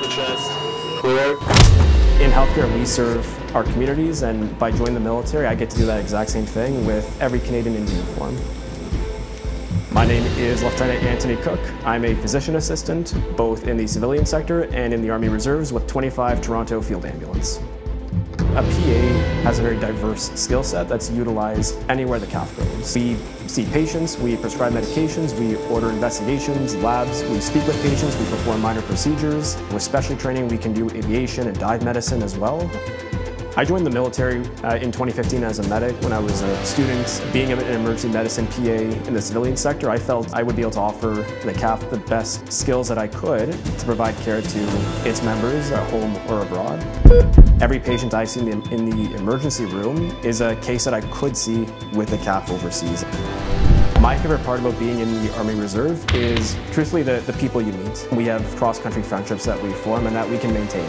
the chest. Clear. In healthcare, we serve our communities, and by joining the military, I get to do that exact same thing with every Canadian in uniform. My name is Lieutenant Antony Cook. I'm a physician assistant, both in the civilian sector and in the Army Reserves with 25 Toronto Field Ambulance. A PA has a very diverse skill set that's utilized anywhere the CAF goes. We see patients, we prescribe medications, we order investigations, labs, we speak with patients, we perform minor procedures. With specialty training, we can do aviation and dive medicine as well. I joined the military uh, in 2015 as a medic when I was a student. Being an emergency medicine PA in the civilian sector, I felt I would be able to offer the CAF the best skills that I could to provide care to its members at home or abroad. Every patient I see in the, in the emergency room is a case that I could see with a CAF overseas. My favorite part about being in the Army Reserve is truthfully the, the people you meet. We have cross-country friendships that we form and that we can maintain.